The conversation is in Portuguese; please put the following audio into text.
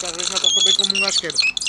Isto às vezes não toca bem como um gajo quer.